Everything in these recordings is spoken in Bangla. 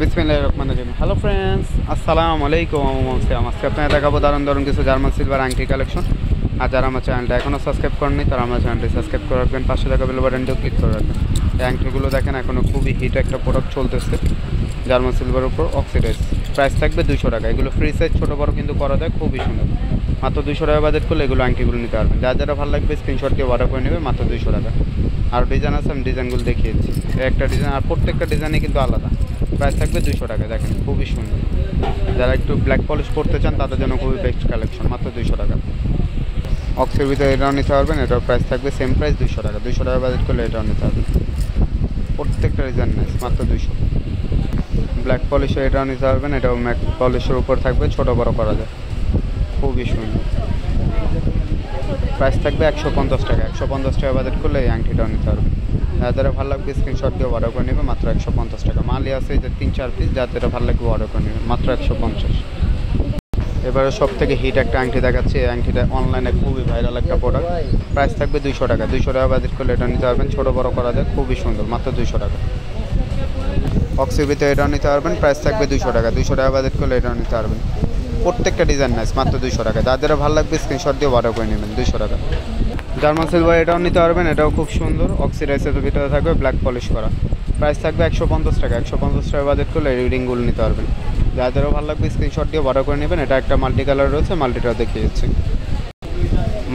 বিসমিল্লাহ রহমান রহিম। হ্যালো ফ্রেন্ডস আসসালামু আলাইকুম আসসালাম আজকে আপনাদের দেখাবো দারুণ দারুণ কিছু জার্মান সিলভার আংটি কালেকশন আর যারা আমার চ্যানেলটা এখনও সাবস্ক্রাইব করেনি তারা আমার চ্যানেলটি সাবস্ক্রাইব করে রাখবেন। পাশে থাকা বেল বাটনটিও ক্লিক করে রাখবেন। এই আংটিগুলো দেখেন এখনও খুবই হিট একটা প্রোডাক্ট চলতেছে জার্মান সিলভার উপর অক্সিডাইজ প্রাইস থাকবে দুশো টাকা। এগুলো ফ্রি সাইজ ছোটো বড়ো কিন্তু করা যায়, খুবই সুন্দর। মাত্র দুশো টাকা বাজেট করলে এগুলো আংটিগুলো নিতে পারবেন। যার যারা ভালো লাগবে স্ক্রিনশট দিয়ে অর্ডার করে নেবে, মাত্র দুশো টাকা। আর ডিজাইন আছে, আমি ডিজাইনগুলো দেখিয়েছি একটা ডিজাইন আর প্রত্যেকটা ডিজাইনই কিন্তু আলাদা। প্রাইস থাকবে দুশো টাকা, দেখেন, খুবই সুন্দর। যারা একটু ব্ল্যাক পলিশ করতে চান, তাদের জন্য খুবই বেস্ট কালেকশন মাত্র দুশো টাকা। অক্সের ভিতরে এটাও নিতে পারবেন এটার প্রাইস থাকবে সেম প্রাইস দুশো টাকা। দুশো টাকা বাজেট করলে এটাও নিতে পারবেন। প্রত্যেকটা ডিজাইন নাইস মাত্র দুশো ব্ল্যাক পলিশের এটাও নিতে পারবেন, এটাও ম্যাক পলিশের উপর থাকবে, ছোটো বড় করা যায়। খুবই সুন্দর। প্রাইস থাকবে একশো পঞ্চাশ টাকা, একশো পঞ্চাশ টাকা বাজেট করলে এই আংটিটাও নিতে পারবে যাদের ভালো লাগবে স্ক্রিনশট দিয়ে অর্ডার করে নেবে, মাত্র একশো পঞ্চাশ টাকা। মালই আছে যে তিন, চার পিস যাদের ভালো লাগবে অর্ডার করে নেবে, মাত্র একশো পঞ্চাশ। এবারে সব থেকে হিট একটা আংটি দেখাচ্ছে, এই আংটিটা অনলাইনে খুবই ভাইরাল একটা প্রোডাক্ট প্রাইস থাকবে দুইশো টাকা। দুইশো টাকা বাজেট করলে এটা নিতে পারবেন, ছোটো, বড়ো করা যায়, খুবই সুন্দর, মাত্র দুইশো টাকা। অক্সির ভিতরে এটাও নিতে পারবেন প্রাইস থাকবে দুইশো টাকা। দুইশো টাকা বাজেট করলে এটাও নিতে পারবেন। প্রত্যেকটা ডিজাইন নাইস মাত্র দুইশো টাকা। যাদের ভালো লাগবে স্ক্রিনশট দিয়ে অর্ডার করে নেবেন, দুইশো টাকা। জার্মান সিলভার এটাও নিতে পারবেন, এটাও খুব সুন্দর। অক্সিডাইসের ভিতরে থাকবে ব্ল্যাক পলিশ করা। প্রাইস থাকবে একশো পঞ্চাশ টাকা। একশো পঞ্চাশ টাকা বাজেট করলে রিডিংগুলো নিতে পারবেন। যাদেরও ভালো লাগবে স্ক্রিনশট দিয়ে অর্ডার করে নেবেন, এটা একটা মাল্টি কালার রয়েছে মাল্টিটাও দেখিয়ে দিচ্ছি।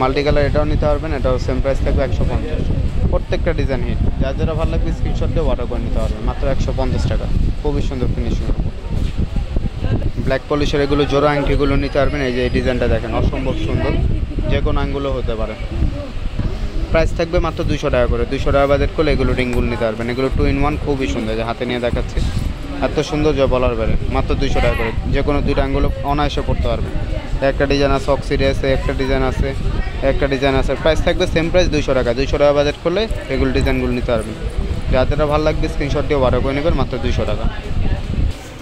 মাল্টি কালার এটাও নিতে পারবেন, এটাও সেম প্রাইস থাকবে একশো পঞ্চাশ। প্রত্যেকটা ডিজাইন হিট যারা ভালো লাগবে স্ক্রিনশট দিয়ে অর্ডার করে নিতে পারবেন, মাত্র একশো পঞ্চাশ টাকা। খুবই সুন্দর ফিনিশিং ব্ল্যাক পলিশের এগুলো জোড়া আংটিগুলো নিতে পারবেন। এই যে এই ডিজাইনটা দেখেন, অসম্ভব সুন্দর। যে কোনো আঙ্গুলো হতে পারে। প্রাইস থাকবে মাত্র দুশো টাকা করে। দুশো টাকা বাজেট করলে এগুলো রিংগুলো নিতে পারবেন। এগুলো টু ইন ওয়ান খুবই সুন্দর। যে হাতে নিয়ে দেখাচ্ছি। এত সুন্দর যা বলার বেড়ে মাত্র দুশো টাকা করে। যে কোনো দুইটা আঙ্গুলো অনায়াসে করতে পারবেন। একটা ডিজাইন আছে অক্সিডি আছে, একটা ডিজাইন আছে, একটা ডিজাইন আছে। প্রাইস থাকবে সেম প্রাইস দুশো টাকা। দুশো টাকা বাজেট করলে এগুলো ডিজাইনগুলো নিতে পারবেন। যাদেরটা ভালো লাগবে স্ক্রিনশট দিয়ে বারো করে নেবেন, মাত্র দুশো টাকা।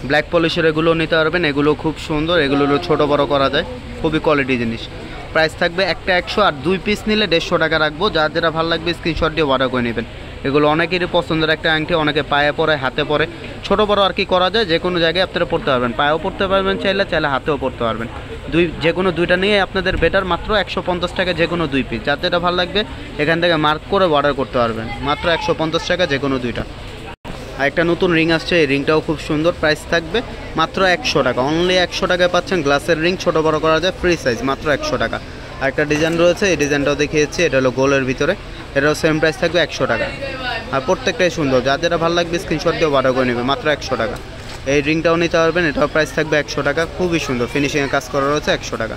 ব্ল্যাক পলিশের এগুলো নিতে পারবেন, এগুলো খুব সুন্দর, এগুলো ছোটো বড় করা যায়, খুবই কোয়ালিটি জিনিস। প্রাইস থাকবে একটা একশো আর দুই পিস নিলে দেড়শো টাকা রাখব, যার যেটা ভালো লাগবে স্ক্রিনশট দিয়ে অর্ডার করে নেবেন। এগুলো অনেকেরই পছন্দের একটা আংটি অনেকে পায়ে পরে হাতে পরে ছোটো বড় আর কি করা যায় যে কোনো জায়গায় আপনারা পড়তে পারবেন। পায়েও পড়তে পারবেন চাইলে চাইলে হাতেও পড়তে পারবেন। দুই যে কোনো দুইটা নিয়ে আপনাদের বেটার মাত্র একশো পঞ্চাশ টাকা যে কোনো দুই পিস যার যেটা ভালো লাগবে, এখান থেকে মার্ক করে অর্ডার করতে পারবেন। মাত্র একশো পঞ্চাশ টাকা যে কোনো দুইটা। আর একটা নতুন রিং আসছে, এই রিংটাও খুব সুন্দর প্রাইস থাকবে মাত্র একশো টাকা। অনলি একশো টাকায় পাচ্ছেন গ্লাসের রিং ছোটো বড় করা যায় ফ্রি সাইজ মাত্র একশো টাকা। আর একটা ডিজাইন রয়েছে, এই ডিজাইনটাও দেখিয়েছি, এটা হলো গোলের ভিতরে এটাও সেম প্রাইস থাকবে একশো টাকা। আর প্রত্যেকটাই সুন্দর যা যেটা ভালো লাগবে স্ক্রিনশট দিয়ে অর্ডার করে নেবে, মাত্র একশো টাকা। এই রিংটাও নিতে পারবেন, এটাও প্রাইস থাকবে একশো টাকা, খুবই সুন্দর ফিনিশিংয়ে কাজ করা রয়েছে একশো টাকা।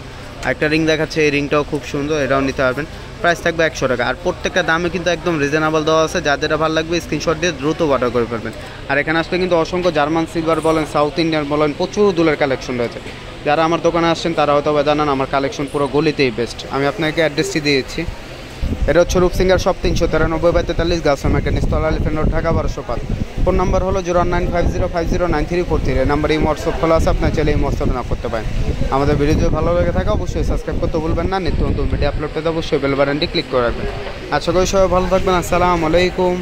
একটা রিং দেখাচ্ছে, এই রিংটাও খুব সুন্দর, এটাও নিতে পারবেন। প্রাইস থাকবে একশো টাকা। আর প্রত্যেকটা দামে কিন্তু একদম রিজনেবল দেওয়া আছে। যা যেটা ভালো লাগবে স্ক্রিনশট দিয়ে দ্রুত অর্ডার করে ফেলবেন। আর এখানে আসলে কিন্তু অসংখ্য জার্মান সিলভার বলেন সাউথ ইন্ডিয়ান বলেন, প্রচুর দুলের কালেকশন রয়েছে। যারা আমার দোকানে আসছেন, তারা হয়তো জানান, আমার কালেকশন পুরো গলিতেই বেস্ট আমি আপনাকে অ্যাড্রেসটি দিয়েছি। এটা হচ্ছে রূপসিঙ্গার সব তিনশো তিরানব্বই বাই তেতাল্লিশ গাছর মেকানিক তলা লিফেন রোড ঢাকা বারোশো পাঁচ। ফোন নাম্বার হলো zero nine five zero five zero nine three four three. Number এই হোয়াটসঅ্যাপ খোলা আছে, আপনার চাইলে এই হোয়াটসঅ্যাপ না করতে পারেন। আমাদের ভিডিও যদি ভালো লেগে থাকে, অবশ্যই সাবস্ক্রাইব করতে ভুলবেন না। নিত্য নতুন ভিডিও আপলোড করতে অবশ্যই বেল বাটনটি ক্লিক করে রাখবেন। আশা করি সবাই ভালো থাকবেন। আসসালামু আলাইকুম।